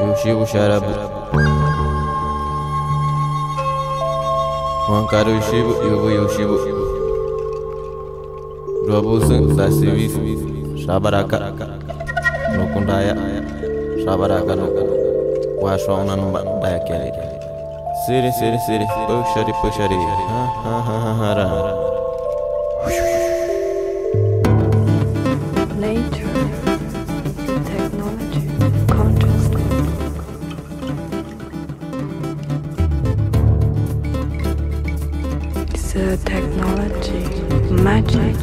Eu chego xarabu Wankaro shibu, eu vou eu shibu Dua bosan, sa civis. Shabaraka. Nokundaya. Shabaraka. Ha, ha, ha, ha, ha, ha. Technology, magic.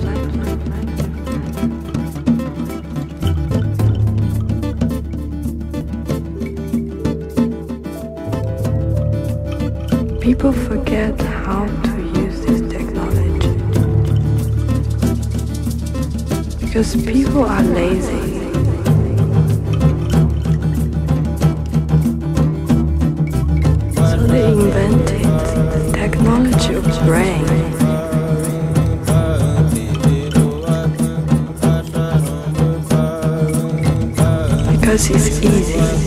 People forget how to use this technology because people are lazy. Because it's easy.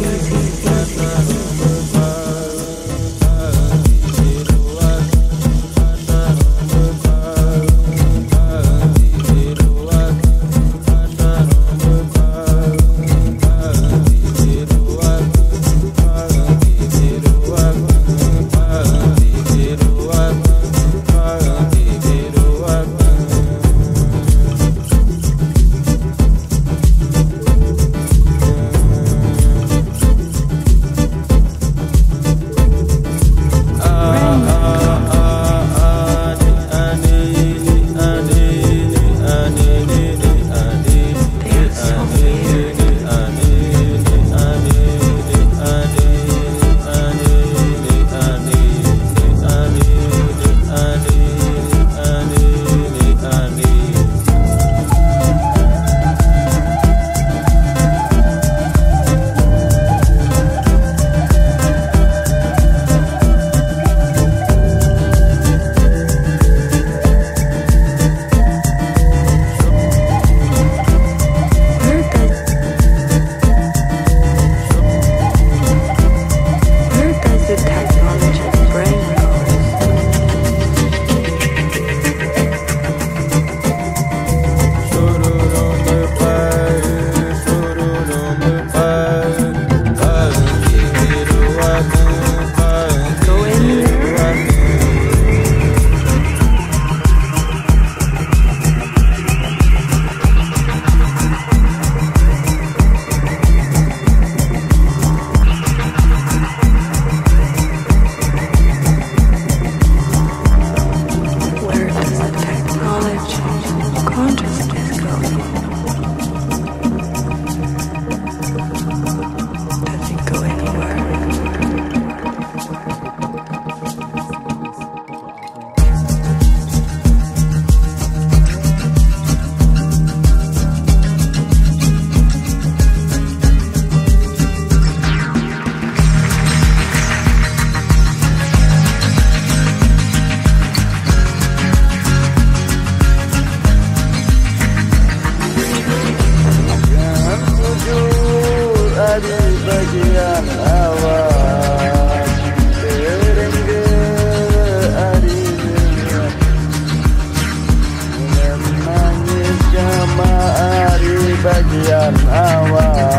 siang awan Terengger arinya Menangis jamaah di bagian awan